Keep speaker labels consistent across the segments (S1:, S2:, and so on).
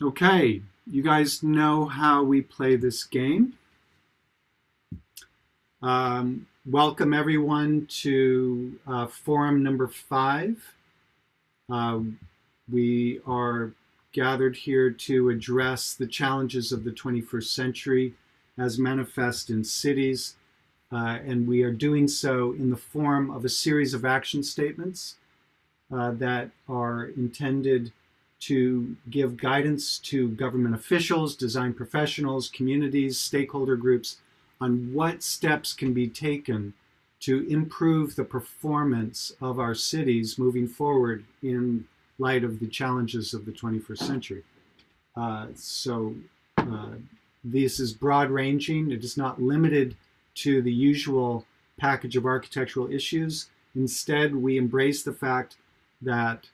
S1: Okay, you guys know how we play this game. Um, welcome everyone to uh, forum number five. Uh, we are gathered here to address the challenges of the 21st century as manifest in cities, uh, and we are doing so in the form of a series of action statements uh, that are intended to give guidance to government officials, design professionals, communities, stakeholder groups on what steps can be taken to improve the performance of our cities moving forward in light of the challenges of the 21st century. Uh, so uh, this is broad ranging. It is not limited to the usual package of architectural issues. Instead, we embrace the fact that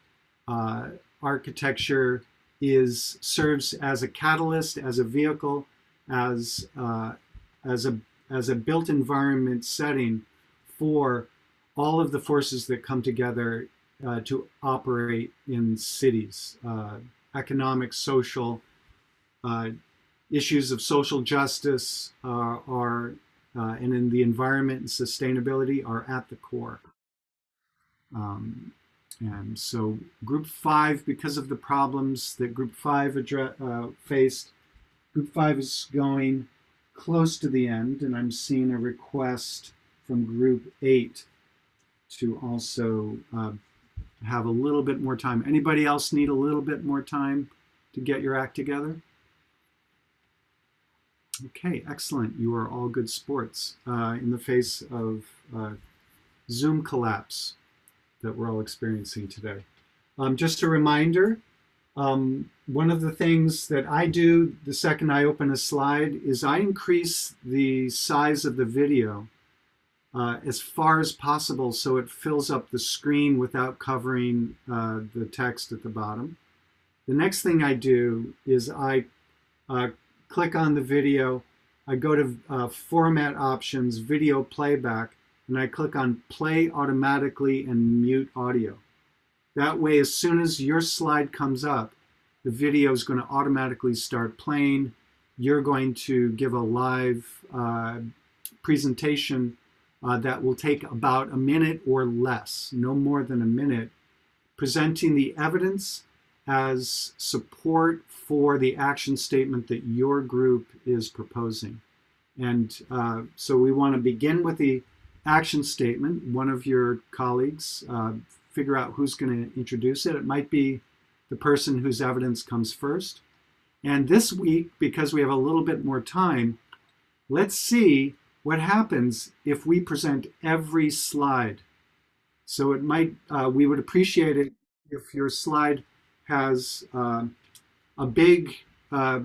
S1: uh, architecture is serves as a catalyst, as a vehicle, as uh, as a as a built environment setting for all of the forces that come together uh, to operate in cities, uh, economic, social, uh, issues of social justice uh, are, uh, and in the environment and sustainability are at the core. Um, and so group five, because of the problems that group five address, uh, faced, group five is going close to the end, and I'm seeing a request from group eight to also uh, have a little bit more time. Anybody else need a little bit more time to get your act together? Okay, excellent. You are all good sports uh, in the face of uh, Zoom collapse that we're all experiencing today. Um, just a reminder, um, one of the things that I do the second I open a slide is I increase the size of the video uh, as far as possible so it fills up the screen without covering uh, the text at the bottom. The next thing I do is I uh, click on the video, I go to uh, Format Options, Video Playback, and I click on Play Automatically and Mute Audio. That way, as soon as your slide comes up, the video is going to automatically start playing. You're going to give a live uh, presentation uh, that will take about a minute or less, no more than a minute, presenting the evidence as support for the action statement that your group is proposing. And uh, so we want to begin with the action statement. One of your colleagues uh, figure out who's going to introduce it. It might be the person whose evidence comes first. And this week, because we have a little bit more time, let's see what happens if we present every slide. So it might, uh, we would appreciate it if your slide has uh, a big, uh,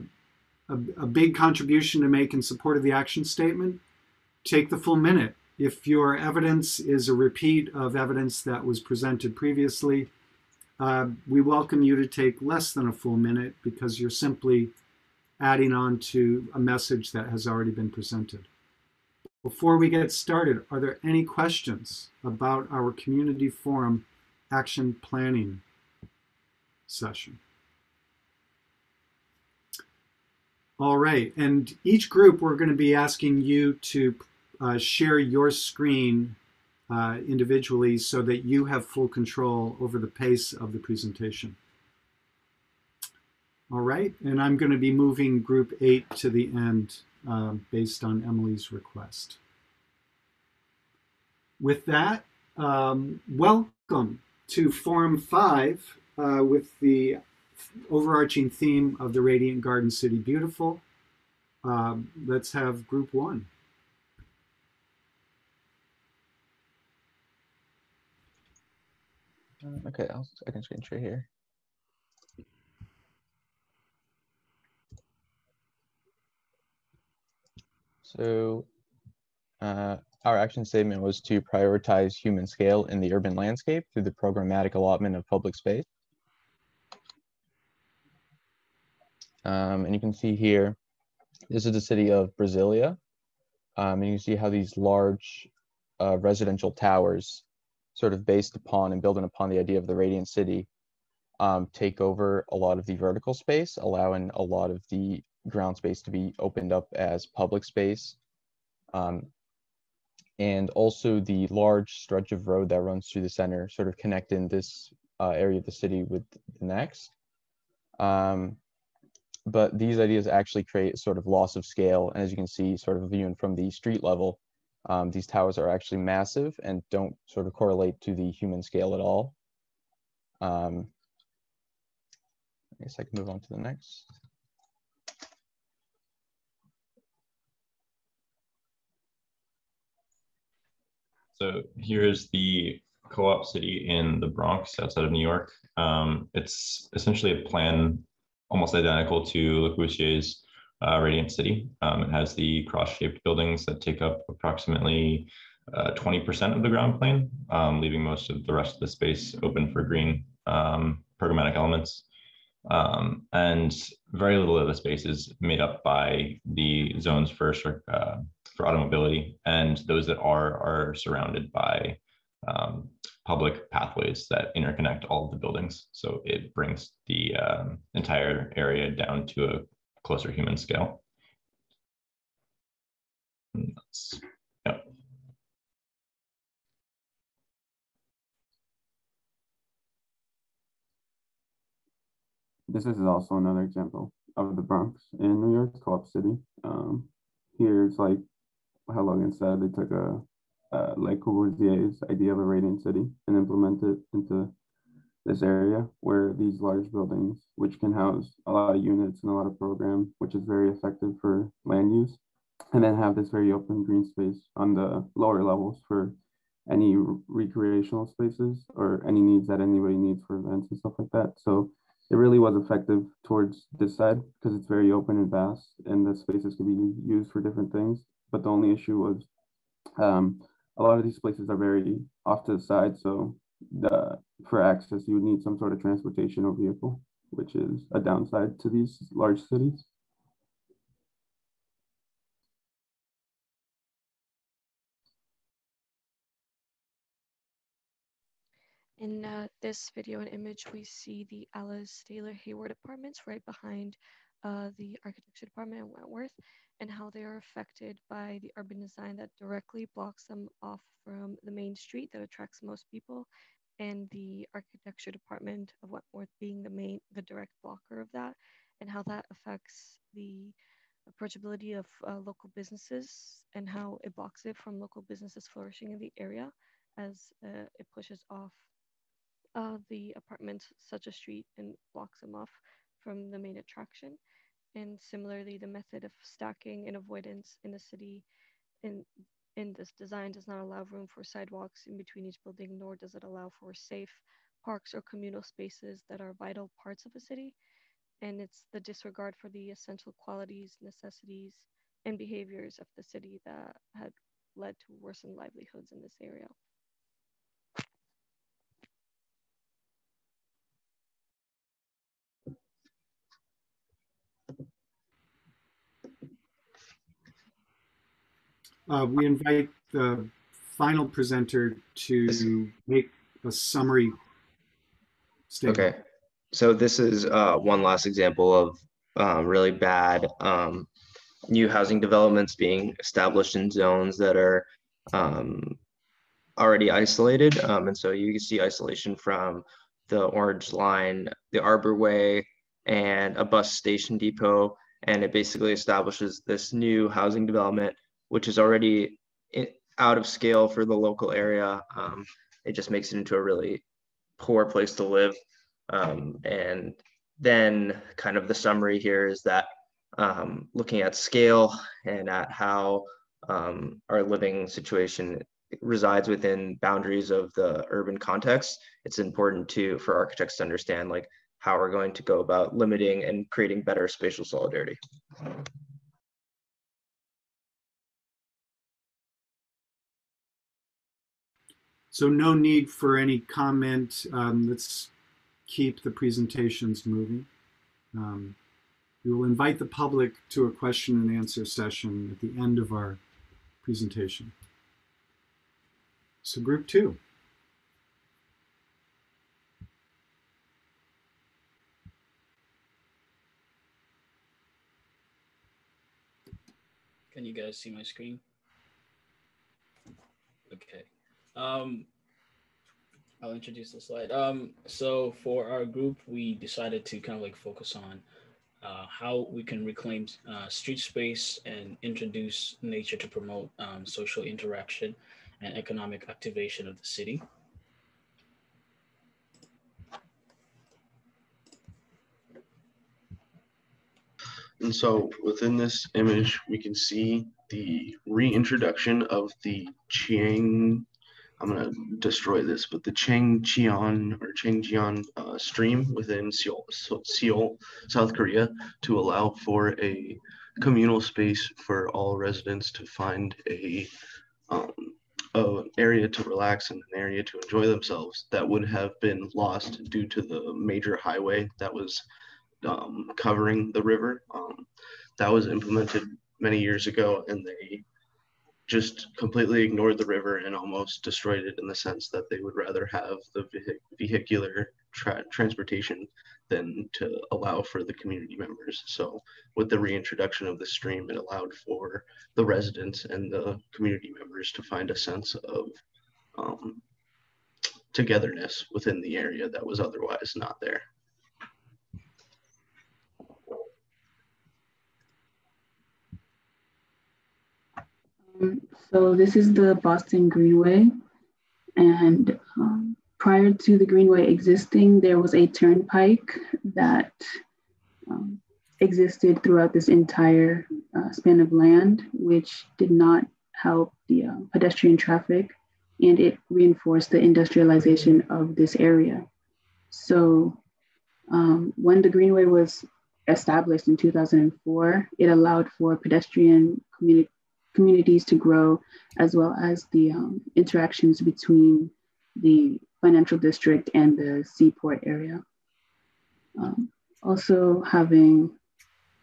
S1: a, a big contribution to make in support of the action statement. Take the full minute. If your evidence is a repeat of evidence that was presented previously, uh, we welcome you to take less than a full minute because you're simply adding on to a message that has already been presented. Before we get started, are there any questions about our community forum action planning session? All right, and each group we're going to be asking you to uh, share your screen uh, individually so that you have full control over the pace of the presentation. All right, and I'm going to be moving group eight to the end uh, based on Emily's request. With that, um, welcome to Forum 5 uh, with the overarching theme of the Radiant Garden City Beautiful. Um, let's have group one.
S2: Okay, I'll, I can screen share here. So uh, our action statement was to prioritize human scale in the urban landscape through the programmatic allotment of public space. Um, and you can see here, this is the city of Brasilia. Um, and you see how these large uh, residential towers sort of based upon and building upon the idea of the radiant city um, take over a lot of the vertical space, allowing a lot of the ground space to be opened up as public space. Um, and also the large stretch of road that runs through the center, sort of connecting this uh, area of the city with the next. Um, but these ideas actually create sort of loss of scale. And as you can see, sort of viewing from the street level, um, these towers are actually massive and don't sort of correlate to the human scale at all. Um, I guess I can move on to the next.
S3: So here's the co-op city in the Bronx outside of New York. Um, it's essentially a plan almost identical to Le Corbusier's uh, Radiant City. Um, it has the cross-shaped buildings that take up approximately 20% uh, of the ground plane, um, leaving most of the rest of the space open for green um, programmatic elements. Um, and very little of the space is made up by the zones for, uh, for automobility, and those that are are surrounded by um, public pathways that interconnect all of the buildings. So it brings the um, entire area down to a closer human scale. Yep.
S4: This is also another example of the Bronx in New York, Co-op City. Um, here it's like how Logan said, they took a uh, Le Corbusier's idea of a radiant city and implemented it into this area where these large buildings, which can house a lot of units and a lot of program, which is very effective for land use, and then have this very open green space on the lower levels for any recreational spaces or any needs that anybody needs for events and stuff like that. So it really was effective towards this side because it's very open and vast and the spaces can be used for different things. But the only issue was um, a lot of these places are very off to the side. So the, for access, you would need some sort of transportation or vehicle, which is a downside to these large cities.
S5: In uh, this video and image, we see the Alice Taylor Hayward apartments right behind uh, the architecture department at Wentworth and how they are affected by the urban design that directly blocks them off from the main street that attracts most people and the architecture department of Wentworth being the main the direct blocker of that and how that affects the approachability of uh, local businesses and how it blocks it from local businesses flourishing in the area as uh, it pushes off uh, the apartments such a street and blocks them off from the main attraction. And similarly, the method of stacking and avoidance in the city in, this design does not allow room for sidewalks in between each building, nor does it allow for safe parks or communal spaces that are vital parts of a city. And it's the disregard for the essential qualities, necessities, and behaviors of the city that had led to worsened livelihoods in this area.
S1: Uh, we invite the final presenter to make a summary statement.
S6: Okay, so this is uh, one last example of um, really bad um, new housing developments being established in zones that are um, already isolated. Um, and so you can see isolation from the Orange Line, the Arborway, and a bus station depot. And it basically establishes this new housing development which is already out of scale for the local area. Um, it just makes it into a really poor place to live. Um, and then kind of the summary here is that um, looking at scale and at how um, our living situation resides within boundaries of the urban context, it's important to for architects to understand like how we're going to go about limiting and creating better spatial solidarity.
S1: So no need for any comment. Um, let's keep the presentations moving. Um, we will invite the public to a question and answer session at the end of our presentation. So group two.
S7: Can you guys see my screen? Okay. Um, I'll introduce the slide. Um, so for our group, we decided to kind of like focus on uh, how we can reclaim uh, street space and introduce nature to promote um, social interaction and economic activation of the city.
S8: And so within this image, we can see the reintroduction of the Chiang, I'm going to destroy this, but the Changcheon or Changcheon uh, stream within Seoul, Seoul, South Korea to allow for a communal space for all residents to find a um, area to relax and an area to enjoy themselves that would have been lost due to the major highway that was um, covering the river. Um, that was implemented many years ago, and they just completely ignored the river and almost destroyed it in the sense that they would rather have the vehicular tra transportation than to allow for the community members. So with the reintroduction of the stream, it allowed for the residents and the community members to find a sense of um, togetherness within the area that was otherwise not there.
S9: So this is the Boston Greenway. And um, prior to the Greenway existing, there was a turnpike that um, existed throughout this entire uh, span of land, which did not help the uh, pedestrian traffic and it reinforced the industrialization of this area. So um, when the Greenway was established in 2004, it allowed for pedestrian communi communities to grow, as well as the um, interactions between the financial district and the seaport area. Um, also having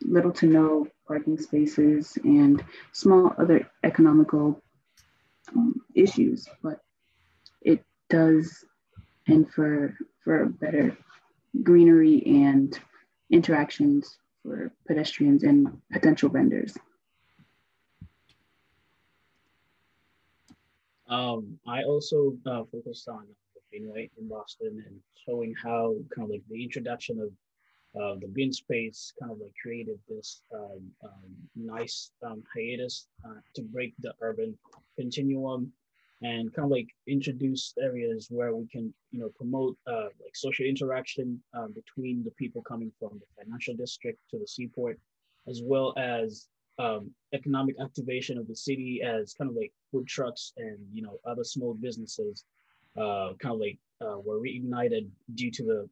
S9: little to no parking spaces and small other economical um, issues, but it does and for for better greenery and interactions for pedestrians and potential vendors.
S7: Um, I also uh, focused on the Greenway in Boston and showing how kind of like the introduction of uh, the green space kind of like created this um, um, nice um, hiatus uh, to break the urban continuum and kind of like introduce areas where we can you know promote uh, like social interaction uh, between the people coming from the financial district to the seaport as well as um, economic activation of the city as kind of like food trucks and you know other small businesses uh, kind of like uh, were reignited due to the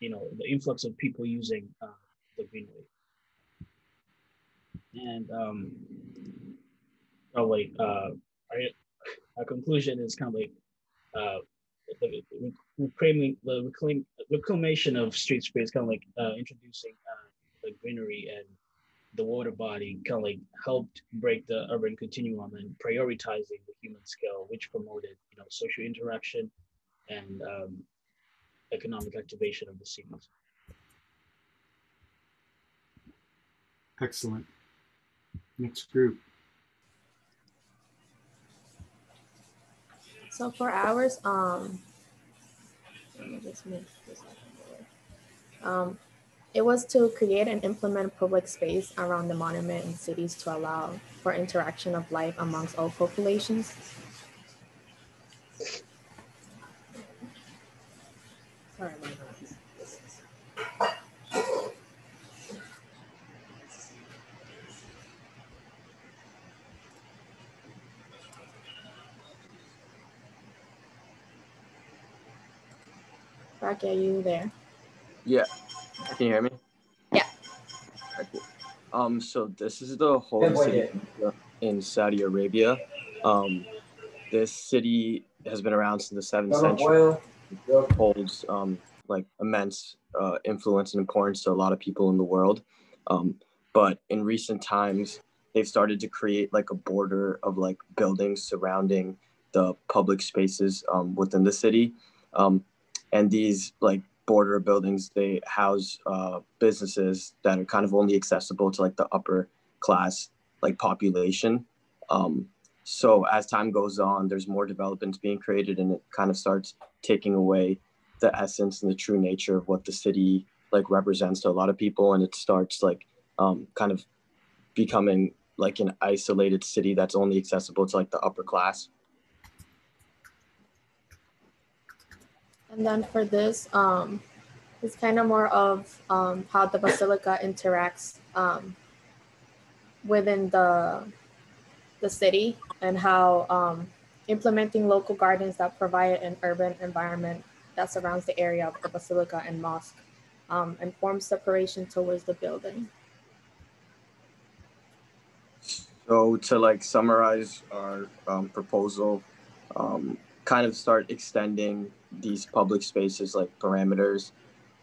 S7: you know the influx of people using uh, the greenway. And um, kind of like uh, our, conclusion is kind of like uh, the reclaiming the reclaim, reclamation of street space kind of like uh, introducing uh, the greenery and the water body kind of like helped break the urban continuum and prioritizing the human scale, which promoted you know social interaction and um, economic activation of the cities.
S1: Excellent. Next group.
S10: So for ours, um, let me just make this um, it was to create and implement public space around the monument in cities to allow for interaction of life amongst all populations. Sorry about that. Rocky, are you there?
S11: Yeah. Can you hear me?
S10: Yeah.
S11: Um, so this is the holy city in Saudi Arabia. Um, this city has been around since the seventh century. Holds um, like immense uh, influence and importance to a lot of people in the world. Um, but in recent times, they've started to create like a border of like buildings surrounding the public spaces um, within the city. Um, and these like border buildings they house uh, businesses that are kind of only accessible to like the upper class like population. Um, so as time goes on, there's more developments being created, and it kind of starts taking away the essence and the true nature of what the city like represents to a lot of people, and it starts like um, kind of becoming like an isolated city that's only accessible to like the upper class.
S12: And then for this, um, it's kind of more of um, how the basilica interacts um, within the the city and how um, implementing local gardens that provide an urban environment that surrounds the area of the basilica and mosque um, and forms separation towards the building.
S11: So to like summarize our um, proposal, kind of start extending these public spaces like parameters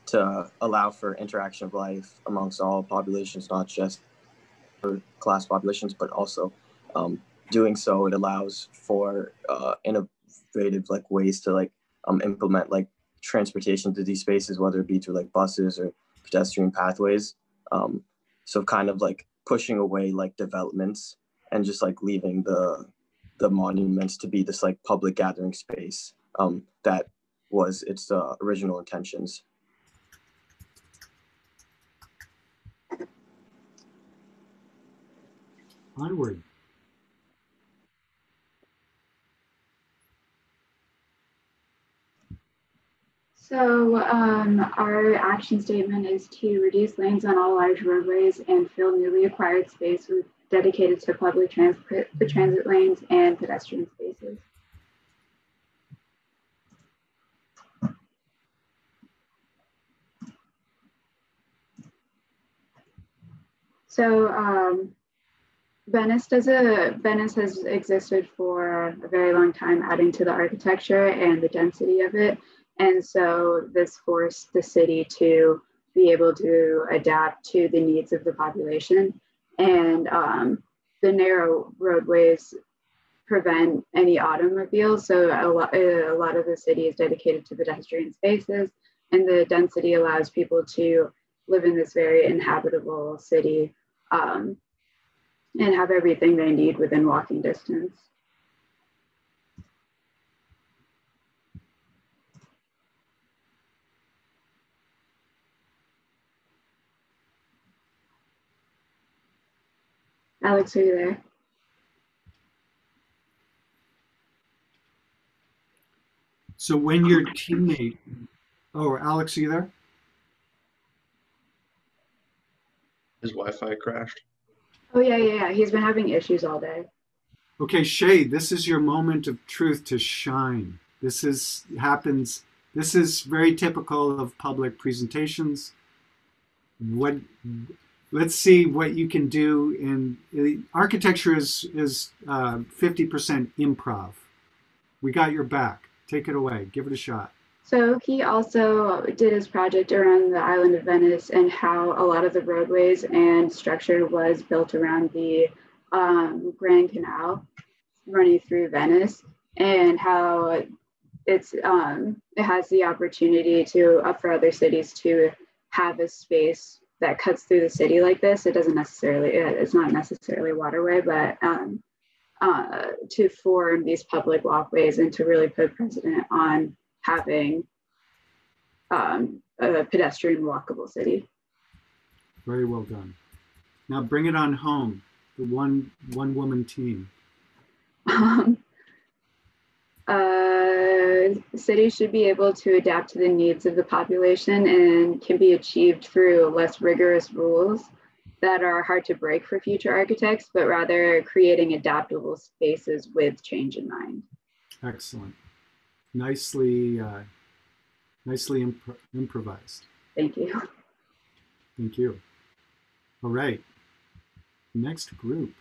S11: to allow for interaction of life amongst all populations, not just class populations, but also um, doing so it allows for uh, innovative like ways to like um, implement like transportation to these spaces, whether it be through like buses or pedestrian pathways. Um, so kind of like pushing away like developments and just like leaving the the monuments to be this like public gathering space um, that was its uh, original intentions.
S1: Onward.
S13: So um, our action statement is to reduce lanes on all large roadways and fill newly acquired space with dedicated to public transport, transit lanes and pedestrian spaces. So um, Venice does a Venice has existed for a very long time, adding to the architecture and the density of it. And so this forced the city to be able to adapt to the needs of the population. And um, the narrow roadways prevent any automobiles. So a lot, a lot of the city is dedicated to pedestrian spaces, and the density allows people to live in this very inhabitable city um, and have everything they need within walking distance. Alex, are you there?
S1: So when your teammate, oh, Alex, are you there?
S8: His Wi-Fi crashed.
S13: Oh yeah, yeah, yeah. He's been having issues all day.
S1: Okay, Shay, this is your moment of truth to shine. This is happens. This is very typical of public presentations. What let's see what you can do in the architecture is is uh, 50% improv. We got your back. Take it away. Give it a shot.
S13: So he also did his project around the island of venice and how a lot of the roadways and structure was built around the um, grand canal running through venice and how it's um, it has the opportunity to uh, for other cities to have a space that cuts through the city like this, it doesn't necessarily, it's not necessarily a waterway, but um, uh, to form these public walkways and to really put precedent on having um, a pedestrian walkable city.
S1: Very well done. Now bring it on home, the one one woman team. Um,
S13: uh, cities should be able to adapt to the needs of the population and can be achieved through less rigorous rules that are hard to break for future architects, but rather creating adaptable spaces with change in mind.
S1: Excellent. Nicely, uh, nicely imp improvised.
S13: Thank you.
S1: Thank you. All right. Next group.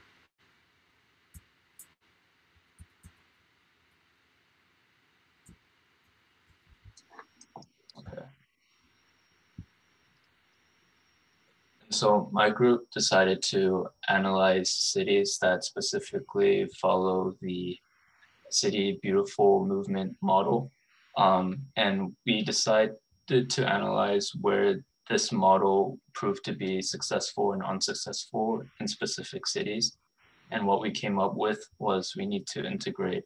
S14: So my group decided to analyze cities that specifically follow the City Beautiful movement model. Um, and we decided to analyze where this model proved to be successful and unsuccessful in specific cities. And what we came up with was we need to integrate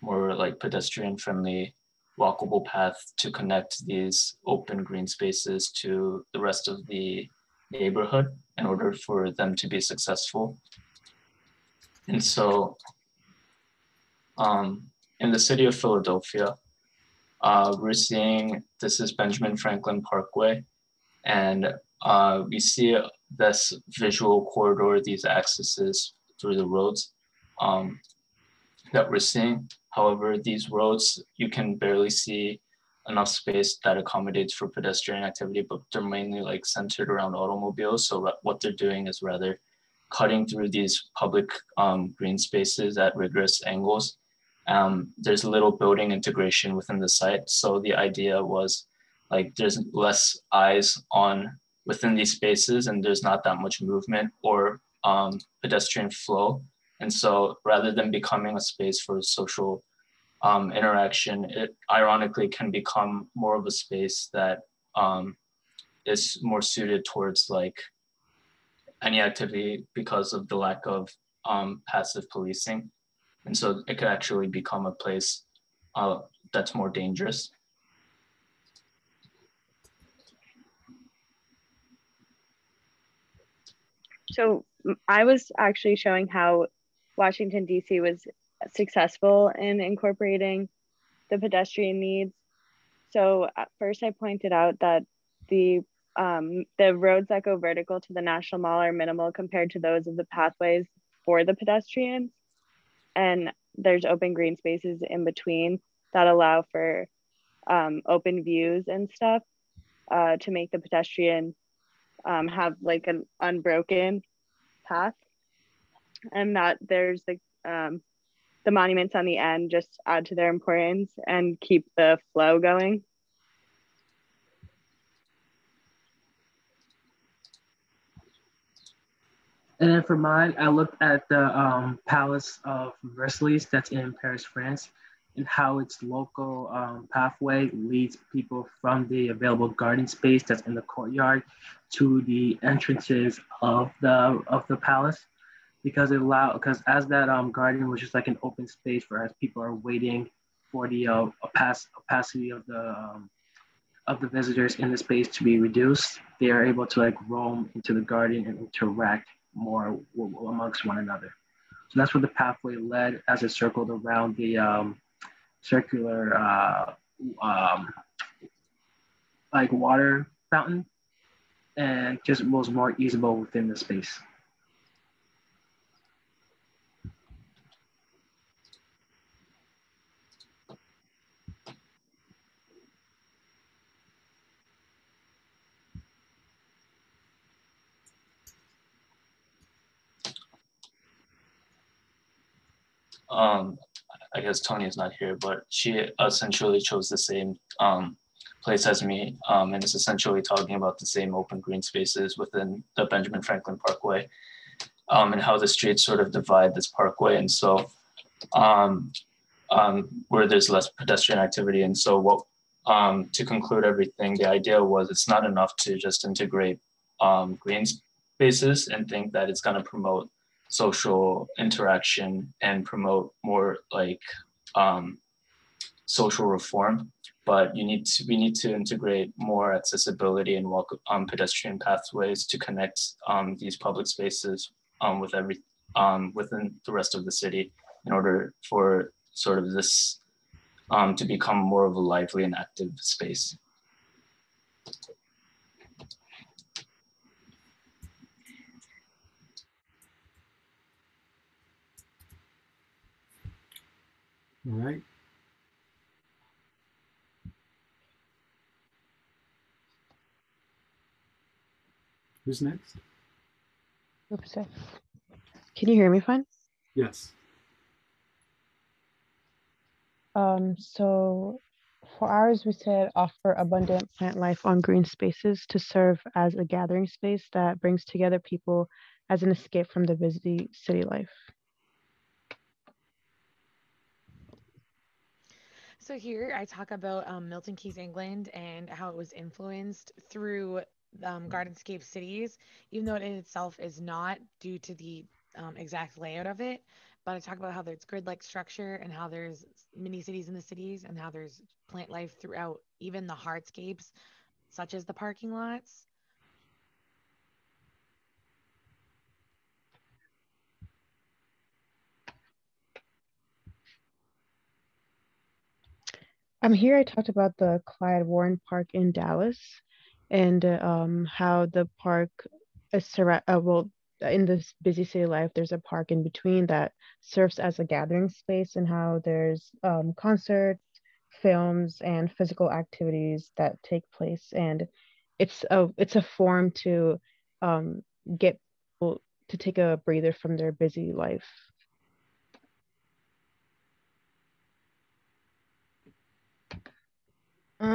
S14: more like pedestrian friendly walkable path to connect these open green spaces to the rest of the neighborhood in order for them to be successful. And so um, in the city of Philadelphia, uh, we're seeing this is Benjamin Franklin Parkway, and uh, we see this visual corridor, these accesses through the roads um, that we're seeing. However, these roads, you can barely see enough space that accommodates for pedestrian activity, but they're mainly like centered around automobiles. So what they're doing is rather cutting through these public um, green spaces at rigorous angles. Um, there's little building integration within the site. So the idea was like there's less eyes on within these spaces and there's not that much movement or um, pedestrian flow. And so rather than becoming a space for social um, interaction, it ironically can become more of a space that um, is more suited towards like any activity because of the lack of um, passive policing. And so it could actually become a place uh, that's more dangerous.
S15: So I was actually showing how Washington, D.C. was successful in incorporating the pedestrian needs. So at first I pointed out that the um, the roads that go vertical to the National Mall are minimal compared to those of the pathways for the pedestrians. And there's open green spaces in between that allow for um, open views and stuff uh, to make the pedestrian um, have like an unbroken path. And that there's the um, the monuments on the end just add to their importance and keep the flow going.
S16: And then for mine, I looked at the um, Palace of Versailles that's in Paris, France, and how its local um, pathway leads people from the available garden space that's in the courtyard to the entrances of the of the palace, because it allowed because as that um, garden was just like an open space for as people are waiting for the uh, opacity of the um, of the visitors in the space to be reduced, they are able to like roam into the garden and interact more amongst one another. So that's where the pathway led as it circled around the um, circular uh, um, like water fountain and just was more easable within the space.
S14: Um, I guess Tony is not here, but she essentially chose the same um, place as me, um, and it's essentially talking about the same open green spaces within the Benjamin Franklin Parkway, um, and how the streets sort of divide this parkway, and so um, um, where there's less pedestrian activity, and so what um, to conclude everything, the idea was it's not enough to just integrate green spaces and think that it's going to promote social interaction and promote more like um, social reform. But you need to we need to integrate more accessibility and walk um, pedestrian pathways to connect um, these public spaces um, with every um, within the rest of the city in order for sort of this um, to become more of a lively and active space.
S1: All right. Who's next?
S15: Oops. Can you hear me fine?
S1: Yes.
S15: Um, so for ours, we said offer abundant plant life on green spaces to serve as a gathering space that brings together people as an escape from the busy city life.
S17: So here I talk about um, Milton Keynes, England, and how it was influenced through um, Gardenscape cities, even though it in itself is not due to the um, exact layout of it, but I talk about how there's grid-like structure and how there's mini cities in the cities and how there's plant life throughout even the hardscapes, such as the parking lots.
S18: Um, here I talked about the Clyde Warren Park in Dallas and uh, um, how the park is surra- uh, well, in this busy city life, there's a park in between that serves as a gathering space and how there's um, concerts, films, and physical activities that take place. And it's a, it's a form to um, get people to take a breather from their busy life.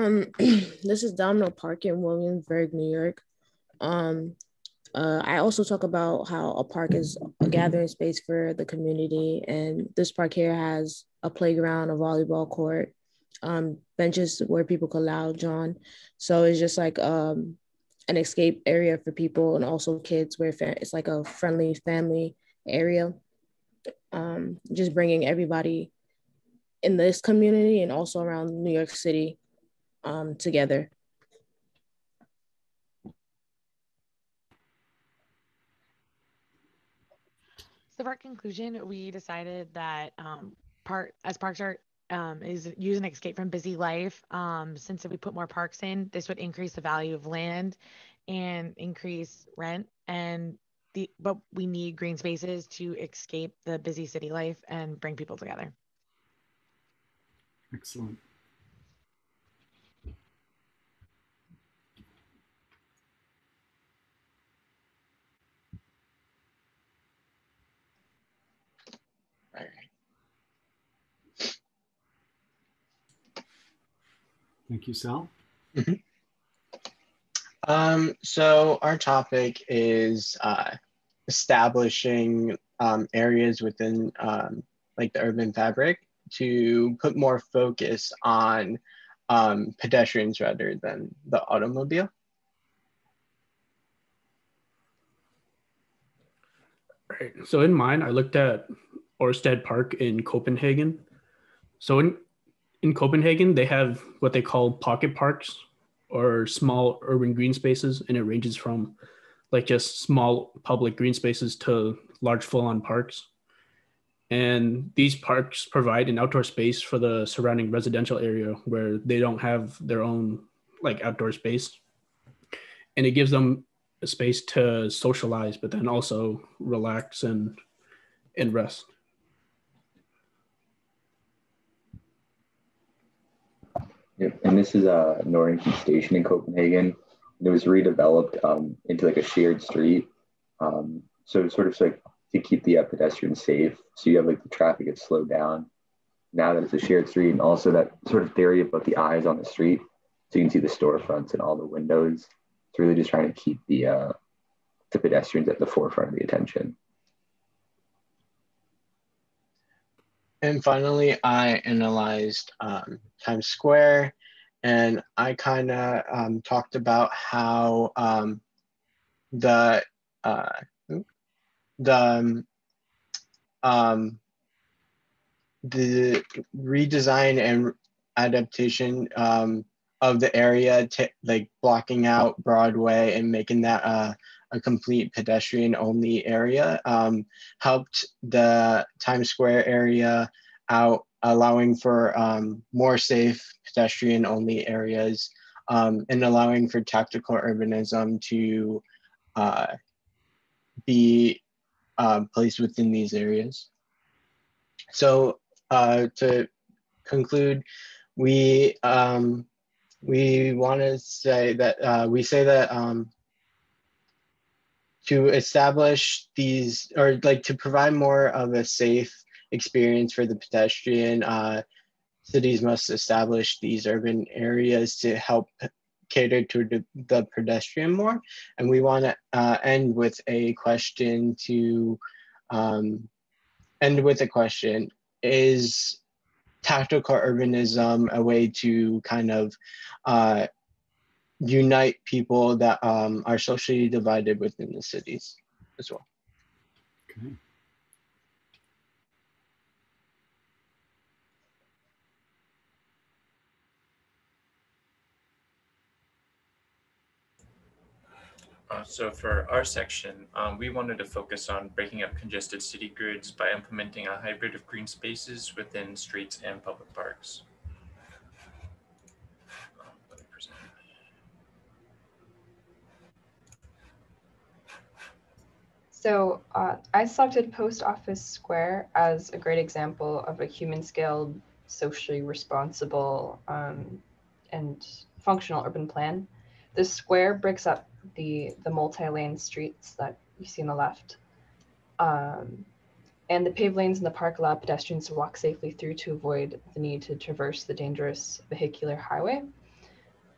S19: Um, this is Domino Park in Williamsburg, New York. Um, uh, I also talk about how a park is a gathering space for the community, and this park here has a playground, a volleyball court, um, benches where people could lounge on. So it's just like um, an escape area for people and also kids, where it's like a friendly family area. Um, just bringing everybody in this community and also around New York City um, together.
S17: So for our conclusion, we decided that um, part as Parks are um, is use an escape from busy life. Um, since if we put more parks in, this would increase the value of land and increase rent. And the but we need green spaces to escape the busy city life and bring people together.
S1: Excellent. Thank you, Sal.
S20: Mhm. Um, so our topic is uh, establishing um, areas within um, like the urban fabric to put more focus on um, pedestrians rather than the automobile.
S21: Right. So in mine, I looked at Orsted Park in Copenhagen. So in in Copenhagen, they have what they call pocket parks or small urban green spaces, and it ranges from like just small public green spaces to large full-on parks. And these parks provide an outdoor space for the surrounding residential area where they don't have their own like outdoor space. And it gives them a space to socialize, but then also relax and and rest.
S22: Yep. And this is a uh, Norrington Station in Copenhagen. It was redeveloped um, into like a shared street. Um, so sort of like to keep the uh, pedestrians safe. So you have like the traffic gets slowed down. Now that it's a shared street, and also that sort of theory about the eyes on the street, so you can see the storefronts and all the windows. It's really just trying to keep the uh, the pedestrians at the forefront of the attention.
S20: And finally, I analyzed um, Times Square and I kind of um, talked about how um, the uh, the um, um, the redesign and adaptation um, of the area, like blocking out Broadway and making that uh, a complete pedestrian only area, um, helped the Times Square area out, allowing for um, more safe pedestrian only areas um, and allowing for tactical urbanism to uh, be uh, placed within these areas. So uh, to conclude, we um, we want to say that uh, we say that um, to establish these or like to provide more of a safe experience for the pedestrian. Uh, cities must establish these urban areas to help cater to the, pedestrian more. And we want to uh, end with a question to um, end with a question. Is tactical urbanism a way to kind of uh, unite people that um, are socially divided within the cities as well.
S1: Okay.
S23: Uh, so for our section, um, we wanted to focus on breaking up congested city grids by implementing a hybrid of green spaces within streets and public parks.
S24: So uh, I selected Post Office Square as a great example of a human scaled, socially responsible, um, and functional urban plan. The square breaks up the, the multi-lane streets that you see on the left. Um, and the paved lanes in the park allow pedestrians to walk safely through to avoid the need to traverse the dangerous vehicular highway.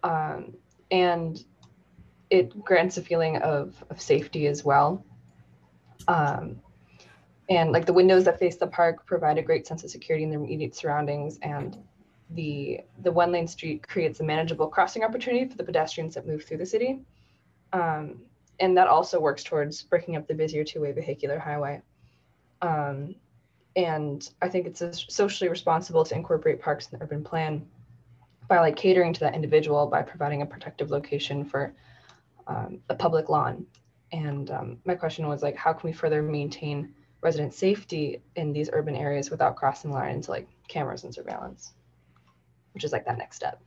S24: Um, and it grants a feeling of, of safety as well. Um, and like the windows that face the park provide a great sense of security in the immediate surroundings and the the one lane street creates a manageable crossing opportunity for the pedestrians that move through the city. Um, and that also works towards breaking up the busier two-way vehicular highway. Um, and i think it's socially responsible to incorporate parks in the urban plan by like catering to that individual by providing a protective location for um, a public lawn and um, my question was like how can we further maintain resident safety in these urban areas without crossing the line into like cameras and surveillance which is like that next step.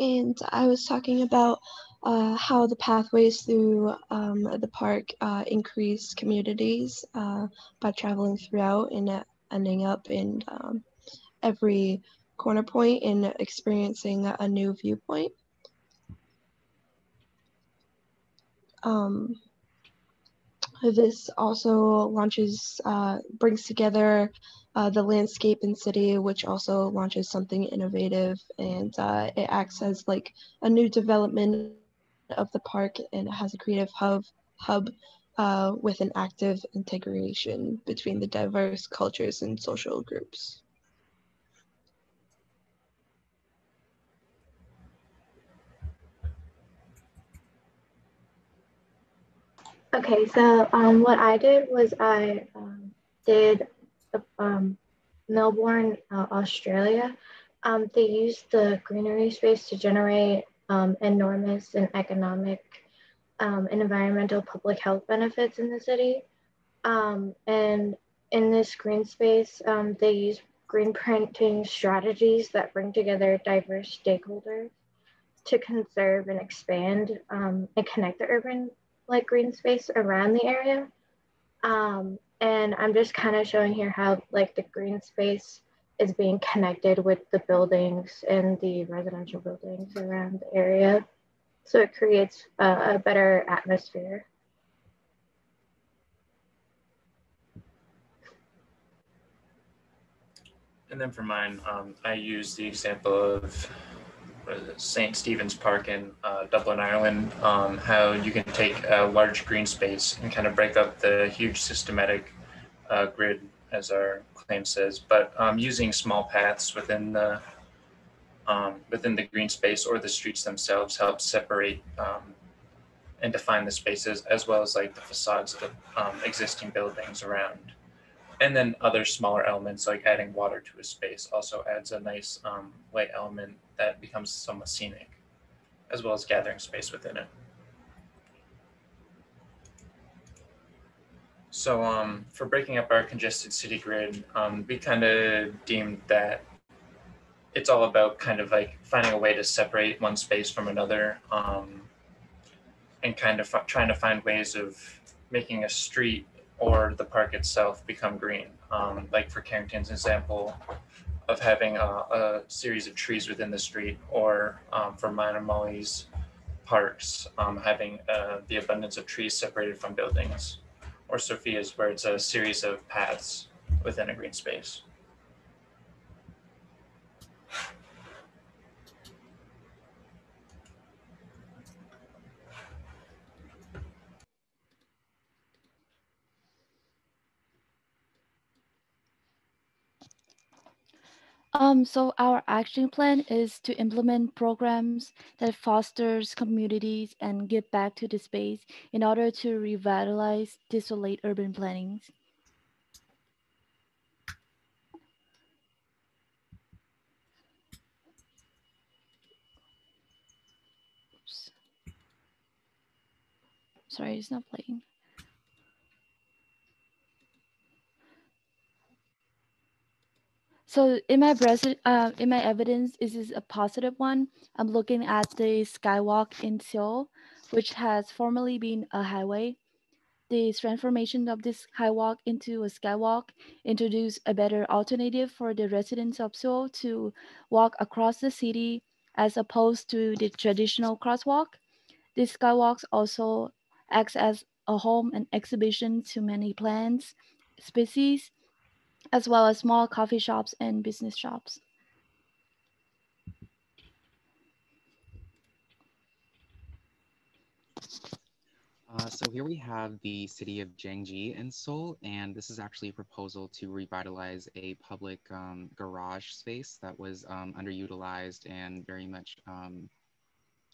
S22: And I was talking about uh, how the pathways through um, the park uh, increase communities uh, by traveling throughout and ending up in um, every corner point and experiencing a new viewpoint. Um, this also launches, uh, brings together uh, the landscape and city, which also launches something innovative and uh, it acts as like a new development of the park and it has a creative hub hub uh, with an active integration between the diverse cultures and social groups.
S12: Okay, so um, what I did was I um, did um, Melbourne, uh, Australia, um, they use the greenery space to generate um, enormous and economic um, and environmental public health benefits in the city. And in this green space, they use green printing strategies that bring together diverse stakeholders to conserve and expand and connect the urban like green space around the area. Um, and I'm just kind of showing here how like the green space is being connected with the buildings and the residential buildings around the area. So it creates a, a better atmosphere.
S23: And then for mine, um, I use the example of St. Stephen's Park in uh, Dublin, Ireland, um, how you can take a large green space and kind of break up the huge systematic uh, grid, as our claim says, but um, using small paths within the um, within the green space or the streets themselves helps separate um, and define the spaces as well as like the facades of the um, existing buildings around. And then other smaller elements like adding water to a space also adds a nice um, light element that becomes somewhat scenic, as well as gathering space within it. So um, for breaking up our congested city grid, um, we kind of deemed that it's all about kind of like finding a way to separate one space from another um, and kind of trying to find ways of making a street or the park itself become green. Um, like for Carrington's example, of having a, a series of trees within the street, or um, for and Molly's parks, um, having uh, the abundance of trees separated from buildings, or Sophia's, where it's a series of paths within a green space.
S25: Um, so our action plan is to implement programs that fosters communities and give back to the space in order to revitalize desolate urban plannings. Sorry, it's not playing. So in my uh, in my evidence, this is a positive one. I'm looking at the skywalk in Seoul, which has formerly been a highway. The transformation of this skywalk into a skywalk introduced a better alternative for the residents of Seoul to walk across the city as opposed to the traditional crosswalk. This skywalk also acts as a home and exhibition to many plants species as well as small coffee shops and business shops.
S26: Uh, so here we have the city of Jiangji in Seoul, and this is actually a proposal to revitalize a public um, garage space that was um, underutilized and very much um,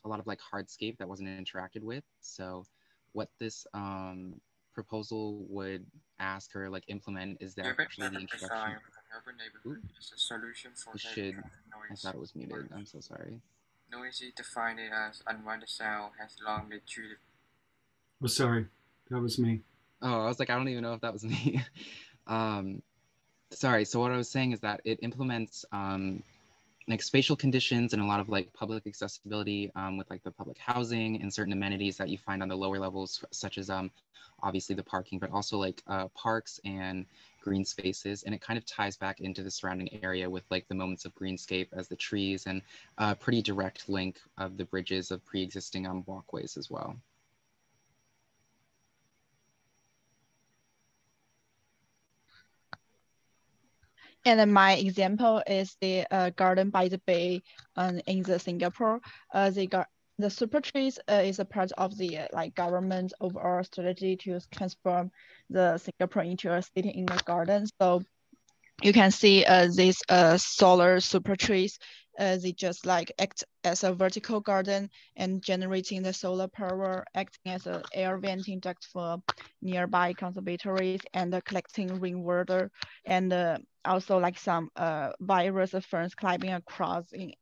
S26: a lot of like hardscape that wasn't interacted with. So what this um, proposal would ask or like implement is that actually the introduction. Oop, this should. I thought it was muted. I'm so sorry.
S27: Noisy defined it as unwanted sound has long been treated.
S1: Oh, sorry, that was me.
S26: Oh, I was like, I don't even know if that was me. um, sorry. So what I was saying is that it implements um, like spatial conditions and a lot of like public accessibility um, with like the public housing and certain amenities that you find on the lower levels, such as um, obviously the parking, but also like uh, parks and green spaces. And it kind of ties back into the surrounding area with like the moments of greenscape as the trees and a pretty direct link of the bridges of pre-existing um, walkways as well.
S28: And my example is the uh, garden by the bay um, in the Singapore. Uh, the gar the super trees uh, is a part of the uh, like government overall strategy to transform the Singapore into a city in the garden. So you can see uh, these uh, solar super trees uh, they just like act as a vertical garden and generating the solar power, acting as an air venting duct for nearby conservatories and uh, collecting rainwater, and uh, also like some uh, virus ferns climbing across in,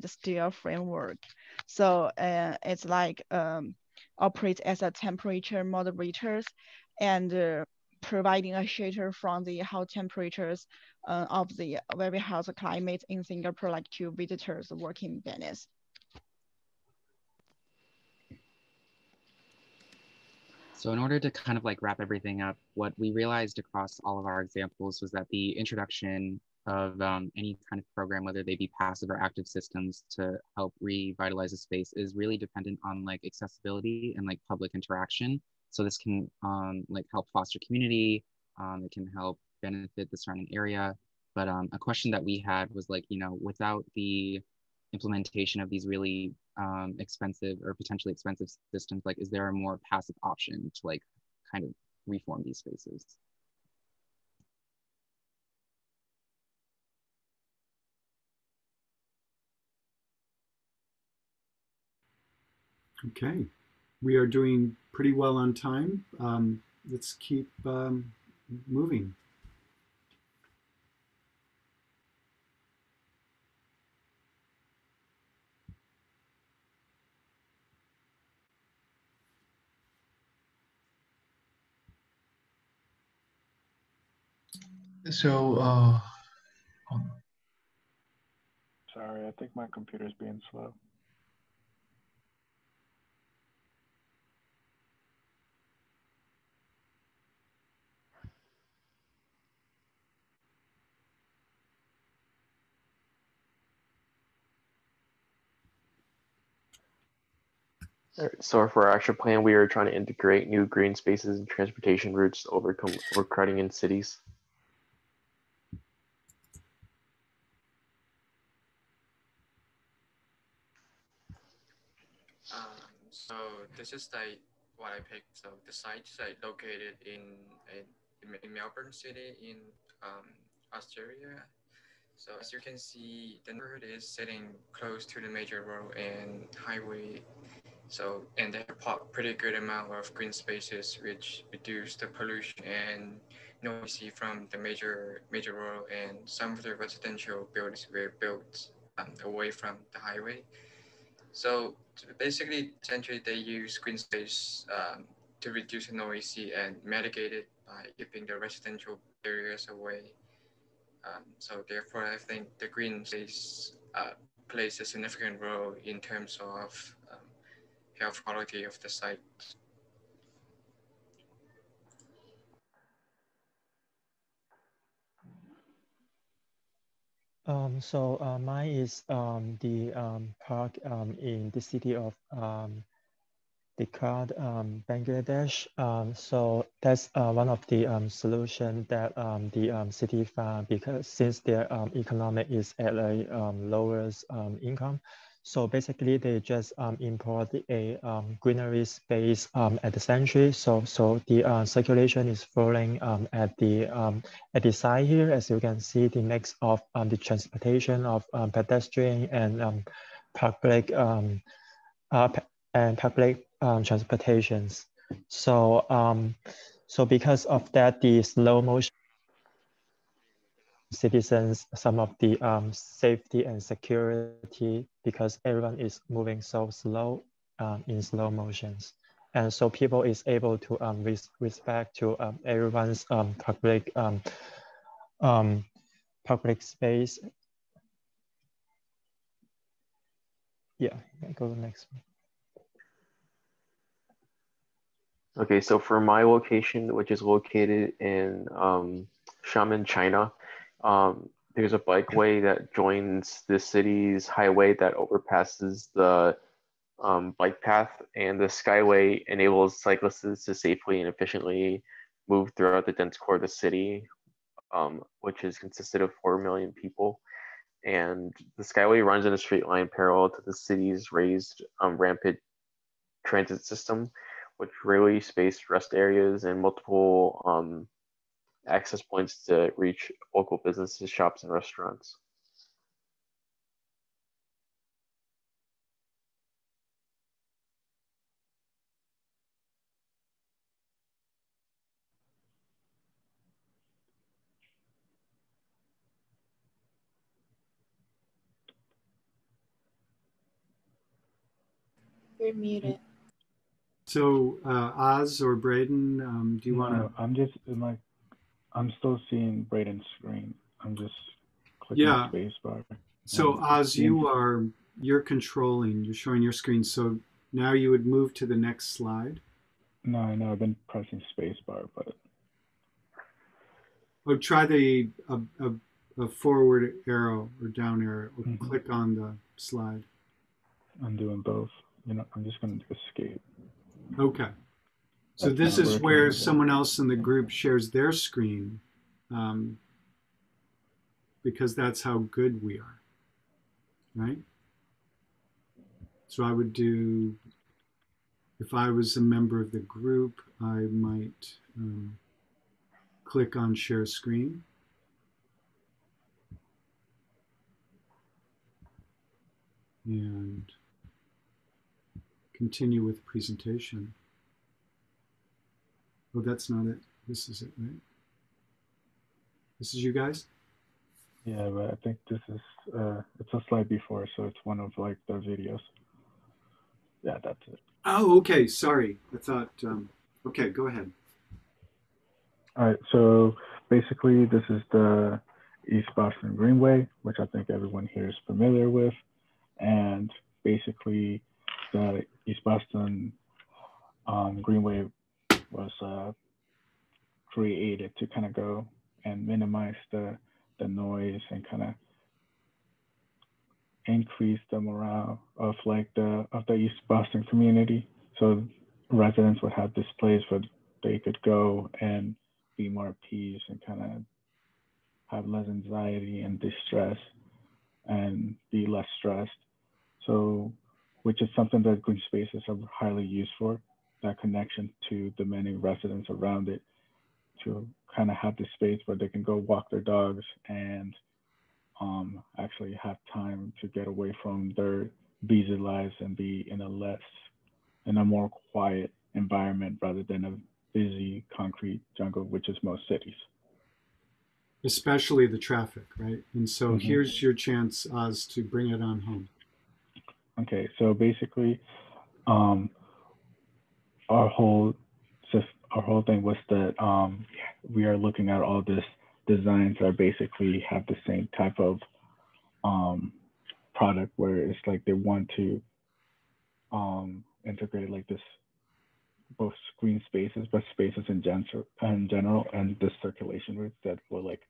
S28: the steel framework. So uh, it's like um, as a temperature moderators and uh, providing a shelter from the hot temperatures uh, of the very hot climate in Singapore, like to visitors working in Venice.
S26: So in order to kind of like wrap everything up, what we realized across all of our examples was that the introduction of um, any kind of program, whether they be passive or active systems to help revitalize a space is really dependent on like accessibility and like public interaction. So this can um, like help foster community. Um, it can help benefit the surrounding area. But um, a question that we had was like, you know, without the implementation of these really um, expensive or potentially expensive systems, like, is there a more passive option to like kind of reform these spaces?
S1: Okay, we are doing pretty well on time. Um, let's keep um, moving.
S8: So, uh,
S29: Sorry, I think my computer's being slow.
S30: So for our action plan, we are trying to integrate new green spaces and transportation routes to overcome overcrowding in cities.
S27: This is like what I picked. So the site is like located in, in, Melbourne City in um, Australia. So as you can see, the neighborhood is sitting close to the major road and highway. So and they have a pretty good amount of green spaces, which reduce the pollution and noise from the major major road. And some of the residential buildings were built um, away from the highway. So basically, essentially, they use green space um, to reduce noisy and mitigate it by keeping the residential areas away. Um, so therefore, I think the green space uh, plays a significant role in terms of um, health quality of the site.
S31: Um, so uh, mine is um, the um, park um, in the city of um, Dhaka, um, Bangladesh. Um, so that's uh, one of the um, solution that the city found because since their economic is at a um, income, so basically they just um, import a um, greenery space um, at the center. So so the uh, circulation is flowing um, at the um, at the side here, as you can see, the mix of um, the transportation of pedestrian and um, public um, uh, and public um, transportations. So um, so because of that, the slow motion citizens some of the um, safety and security because everyone is moving so slow um, in slow motions. And so people is able to um, res respect to um, everyone's um, public um, um, public space. Yeah, go to the next one.
S30: Okay, so for my location, which is located in um, Xiamen, China, um, there's a bikeway that joins the city's highway that overpasses the um, bike path, and the Skyway enables cyclists to safely and efficiently move throughout the dense core of the city, um, which is consisted of 4 million people. And the Skyway runs in a straight line parallel to the city's raised um, rampant transit system, which really spaced rest areas and multiple um, access points to reach local businesses, shops, and restaurants.
S12: You're muted.
S1: So uh, Oz or Braden, um, do you want to?
S29: I'm just like, I'm still seeing Braden's screen. I'm just clicking
S1: Yeah.
S29: spacebar.
S1: So
S29: and
S1: Oz, you are you're controlling. You're showing your screen. So now you would move to the next slide.
S29: No, I know I've been pressing spacebar, but
S1: Or try the a, a, a forward arrow or down arrow. Or
S29: Mhm.
S1: click on the slide.
S29: I'm doing both. You know, I'm just gonna escape.
S1: Okay. So this is where someone else in the group shares their screen, um, because that's how good we are, right? So I would do, if I was a member of the group, I might um, click on share screen. And continue with presentation. Oh, that's not it. This is it, right? This is you guys?
S29: Yeah, but I think this is uh it's a slide before, so it's one of like the videos. Yeah, that's it.
S1: Oh, okay. Sorry. I thought, um, okay, go ahead.
S29: All right, so basically this is the East Boston Greenway, which I think everyone here is familiar with. And basically the East Boston um, Greenway was uh, created to kind of go and minimize the, the noise and kind of increase the morale of like the of the East Boston community. So residents would have this place where they could go and be more at peace and kind of have less anxiety and distress and be less stressed. So, which is something that green spaces are highly used for, that connection to the many residents around it to kind of have the space where they can go walk their dogs and um, actually have time to get away from their busy lives and be in a less, in a more quiet environment rather than a busy concrete jungle, which is most cities.
S1: Especially the traffic, right? And so
S29: Mhm.
S1: here's your chance, Oz, to bring it on home.
S29: Okay, so basically, um, our whole our whole thing was that um, we are looking at all this designs that basically have the same type of um, product where it's like they want to um, integrate like this both screen spaces but spaces in, gen- in general and the circulation routes that will like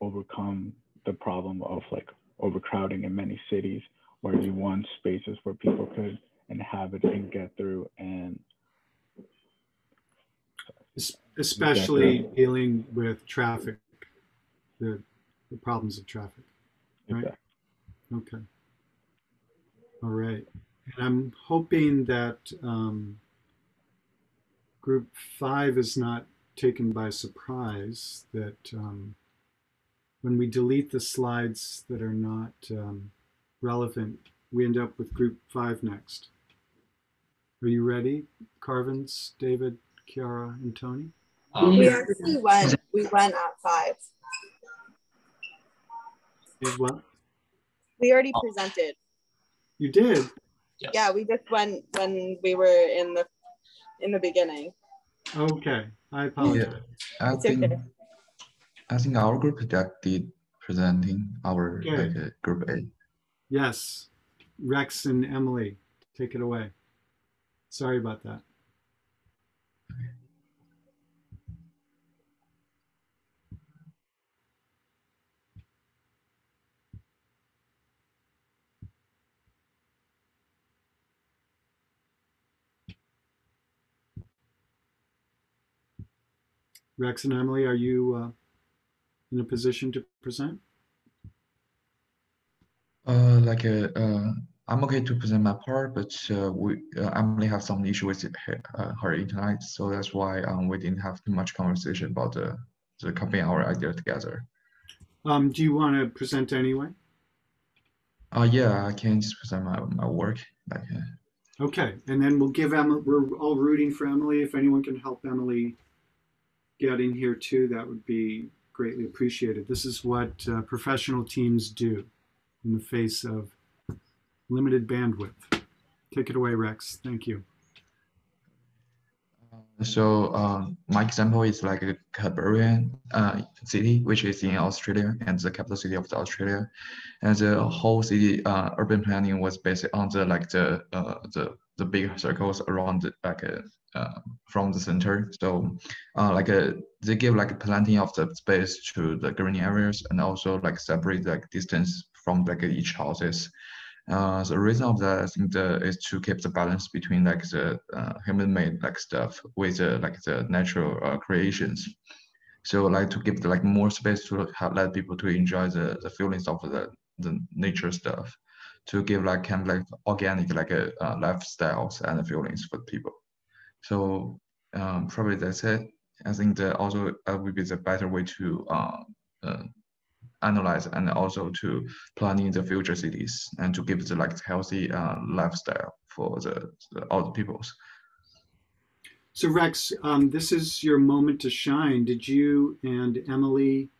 S29: overcome the problem of like overcrowding in many cities where you want spaces where people could inhabit and get through and
S1: especially dealing with traffic the, the problems of traffic right? Exactly. okay. All right. And i'm hoping that um, group five is not taken by surprise that um, when we delete the slides that are not um, relevant, we end up with group five next. Are you ready, Carvins, David, Kiara, and Tony?
S32: Um, we actually went. We went at five.
S1: Is what?
S32: We already presented.
S1: You did.
S32: Yes. Yeah, we just went when we were in the in the beginning.
S1: Okay, I apologize.
S33: Yeah, I think okay. I think our group that did presenting our okay. like uh, group A.
S1: Yes, Rex and Emily, take it away. Sorry about that. Rex and Emily, are you uh, in a position to present?
S33: Uh, like a uh, I'm okay to present my part, but uh, we uh, Emily have some issue with her, uh, her internet, so that's why um, we didn't have too much conversation about the the copying our idea together.
S1: Um, do you want to present anyway?
S33: Uh, yeah, I can just present my, my work. Like, uh,
S1: okay, and then we'll give Emily. We're all rooting for Emily. If anyone can help Emily get in here too, that would be greatly appreciated. This is what uh, professional teams do in the face of limited bandwidth. Take it away, Rex. Thank you.
S33: So uh, my example is like a Canberra uh, city, which is in Australia and the capital city of Australia, and the whole city uh, urban planning was based on the like the uh, the the big circles around the, like uh, from the center. So uh, like uh, they give like plenty of the space to the green areas and also like separate like distance from like each houses. Uh, the reason of that I think the, is to keep the balance between like the uh, human-made like stuff with uh, like the natural uh, creations. So like to give the, like more space to let people to enjoy the, the feelings of the, the nature stuff, to give like kind of like organic like uh, lifestyles and feelings for people. So um, probably that's it. I think that also uh, would be the better way to uh, uh, analyze and also to planning the future cities and to give the like healthy uh, lifestyle for the, the all the peoples.
S1: So Rex, um, this is your moment to shine. Did you and Emily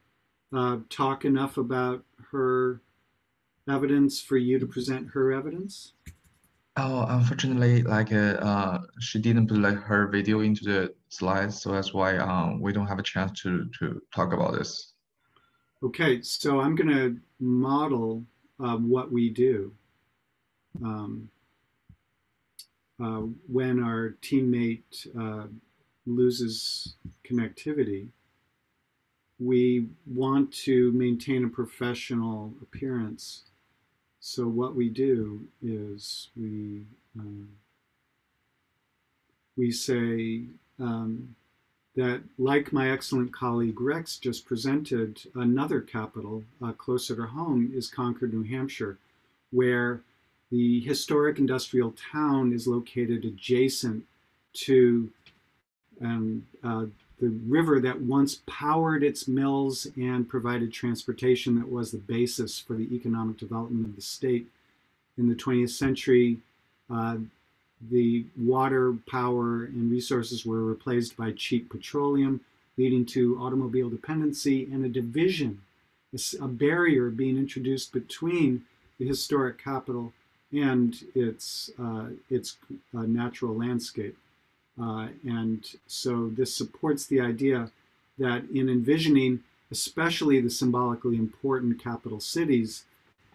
S1: uh, talk enough about her evidence for you to present her evidence?
S33: Oh, unfortunately, like uh, uh, she didn't put like her video into the slides, so that's why um, we don't have a chance to to talk about this.
S1: Okay, so I'm going to model uh, what we do um, uh, when our teammate uh, loses connectivity. We want to maintain a professional appearance so what we do is we um, we say um, that, like my excellent colleague Rex just presented, another capital uh, closer to home is Concord, New Hampshire, where the historic industrial town is located adjacent to um, uh, the river that once powered its mills and provided transportation that was the basis for the economic development of the state. In the 20th century, uh, the water, power, and resources were replaced by cheap petroleum, leading to automobile dependency and a division, a, barrier being introduced between the historic capital and its, uh, its uh, natural landscape. Uh, and so this supports the idea that in envisioning, especially the symbolically important capital cities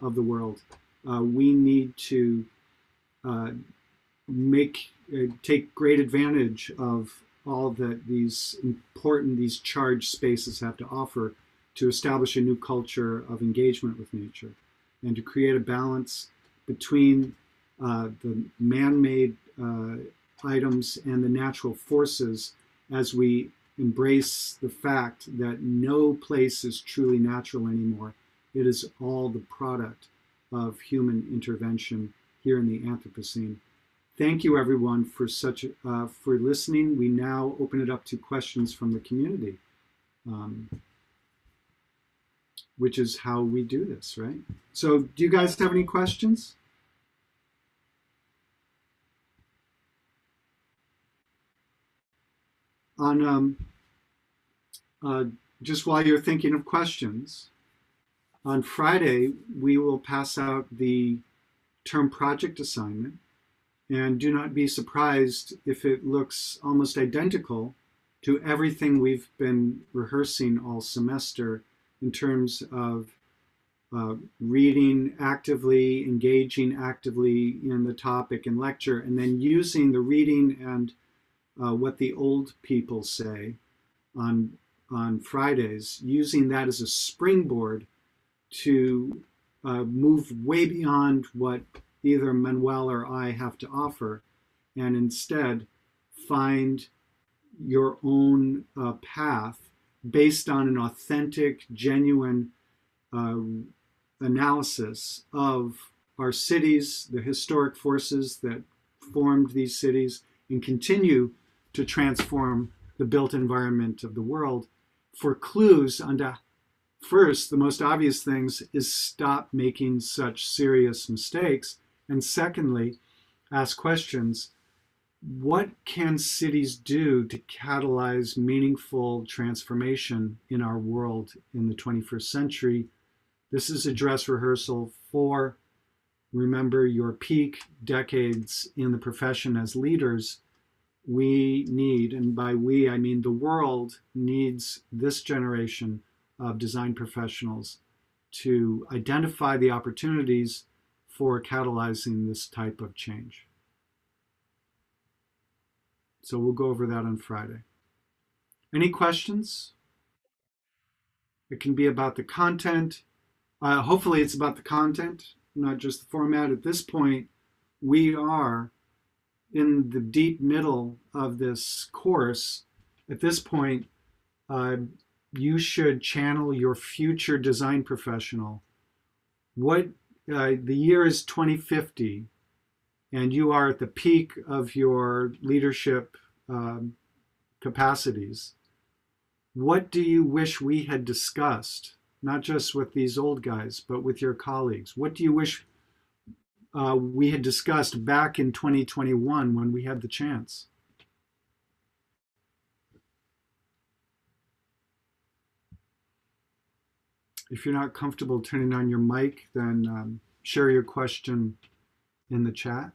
S1: of the world, uh, we need to uh, make uh, take great advantage of all that these important these charged spaces have to offer to establish a new culture of engagement with nature and to create a balance between uh, the man-made uh, items and the natural forces as we embrace the fact that no place is truly natural anymore. It is all the product of human intervention here in the Anthropocene. Thank you, everyone, for such uh, for listening. We now open it up to questions from the community, um, which is how we do this, right? So, do you guys have any questions? On um, uh, just while you're thinking of questions, on Friday we will pass out the term project assignment and do not be surprised if it looks almost identical to everything we've been rehearsing all semester in terms of uh, reading actively, engaging actively in the topic and lecture, and then using the reading and uh, what the old people say on on Fridays, using that as a springboard to uh, move way beyond what either Manuel or I have to offer, and instead find your own uh, path based on an authentic, genuine uh, analysis of our cities, the historic forces that formed these cities, and continue to transform the built environment of the world for clues onto first, the most obvious things is stop making such serious mistakes and secondly, ask questions what can cities do to catalyze meaningful transformation in our world in the 21st century? This is a dress rehearsal for, remember, your peak decades in the profession as leaders. We need, and by we, I mean the world needs this generation of design professionals to identify the opportunities for catalyzing this type of change. So we'll go over that on Friday. Any questions? It can be about the content. Uh, hopefully, it's about the content, not just the format. At this point, we are in the deep middle of this course. At this point, uh, you should channel your future design professional. What uh, the year is 2050 and you are at the peak of your leadership um, capacities, what do you wish we had discussed, not just with these old guys, but with your colleagues? What do you wish uh, we had discussed back in 2021 when we had the chance? If you're not comfortable turning on your mic, then um, share your question in the chat.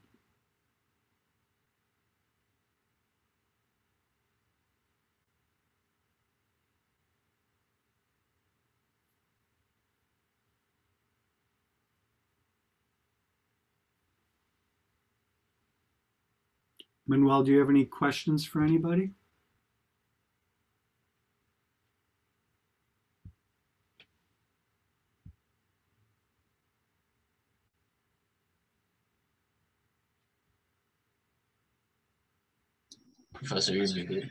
S1: Manuel, do you have any questions for anybody?
S14: Professor you're muted.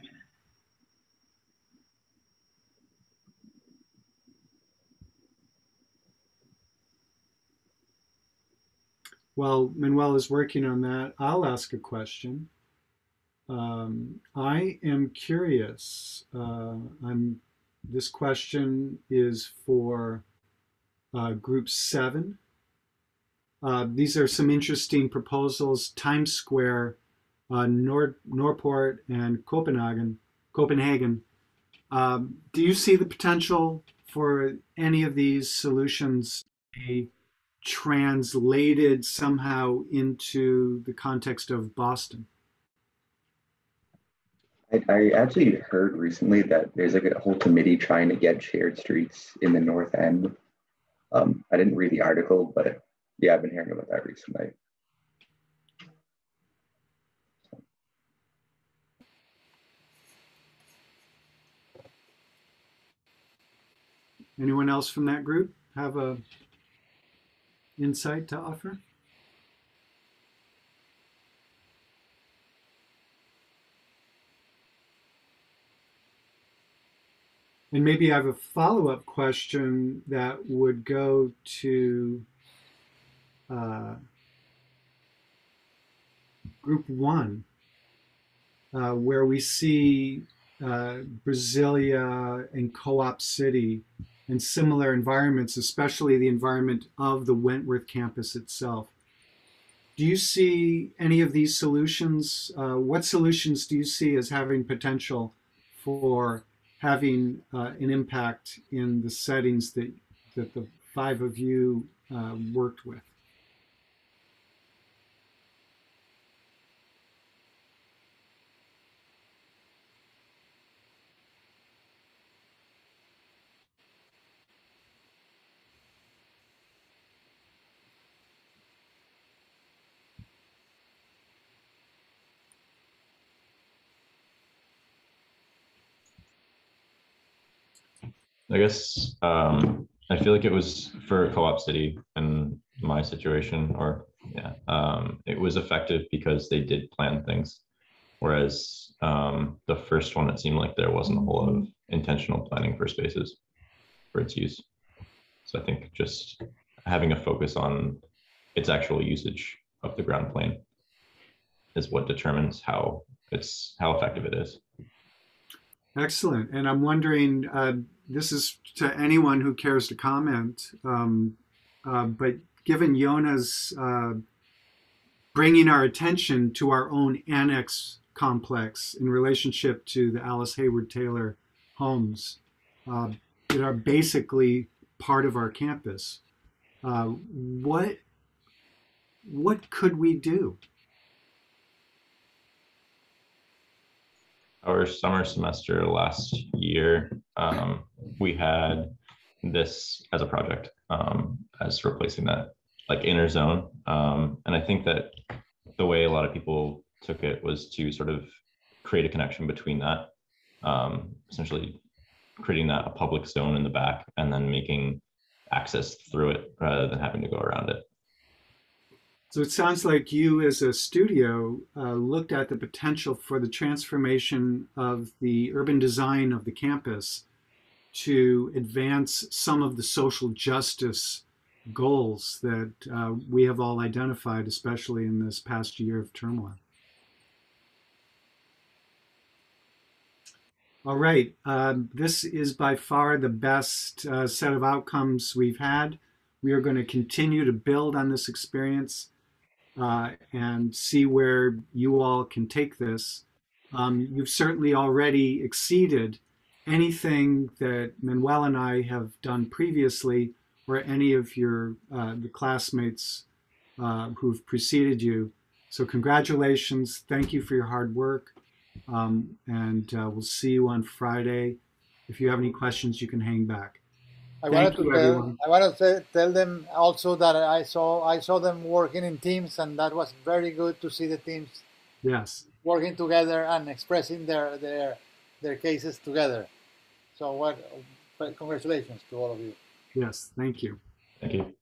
S1: While Manuel is working on that, I'll ask a question. Um, I am curious. Uh, I'm. This question is for uh, Group Seven. Uh, these are some interesting proposals. Times Square uh, Norport and Copenhagen. Copenhagen. Um, do you see the potential for any of these solutions be translated somehow into the context of Boston?
S34: I, I actually heard recently that there's like a whole committee trying to get shared streets in the north end. Um, I didn't read the article, but yeah, I've been hearing about that recently.
S1: Anyone else from that group have a insight to offer? And maybe I have a follow-up question that would go to uh, group one, uh, where we see uh, Brasilia and Co-op City and similar environments, especially the environment of the Wentworth campus itself. Do you see any of these solutions? Uh, what solutions do you see as having potential for having uh, an impact in the settings that, that the five of you uh, worked with?
S3: I guess um, I feel like it was for Co-op City in my situation, or yeah, um, it was effective because they did plan things. Whereas um, the first one, it seemed like there wasn't a whole lot of intentional planning for spaces for its use. So I think just having a focus on its actual usage of the ground plane is what determines how it's how effective it is.
S1: Excellent. And I'm wondering, uh, this is to anyone who cares to comment, um, uh, but given Yona's uh, bringing our attention to our own annex complex in relationship to the Alice Hayward Taylor homes uh, that are basically part of our campus, uh, what what could we do?
S3: Our summer semester last year, um, we had this as a project um, as replacing that like inner zone. Um, and I think that the way a lot of people took it was to sort of create a connection between that, um, essentially creating that a public zone in the back and then making access through it rather than having to go around it.
S1: So it sounds like you, as a studio, uh, looked at the potential for the transformation of the urban design of the campus to advance some of the social justice goals that uh, we have all identified, especially in this past year of turmoil. All right, um, this is by far the best uh, set of outcomes we've had. We are going to continue to build on this experience uh, and see where you all can take this. Um, you've certainly already exceeded anything that Manuel and I have done previously, or any of your uh, the classmates uh, who've preceded you. So congratulations! Thank you for your hard work, um, and uh, we'll see you on Friday. If you have any questions, you can hang back.
S35: I
S1: Thank
S35: wanted to tell. I wanted to tell them also that I saw I saw them working in teams, and that was very good to see the teams
S1: Yes.
S35: working together and expressing their their their cases together. So what? Congratulations to all of you.
S1: Yes. Thank you.
S3: Thank you.